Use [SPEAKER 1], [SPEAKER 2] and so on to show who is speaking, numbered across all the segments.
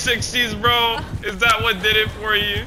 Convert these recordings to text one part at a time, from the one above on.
[SPEAKER 1] 360s, bro? Is that what did it for you?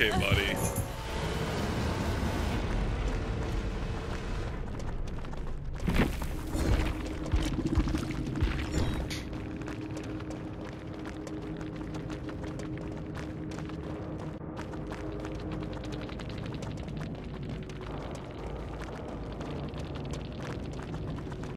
[SPEAKER 1] Okay, buddy.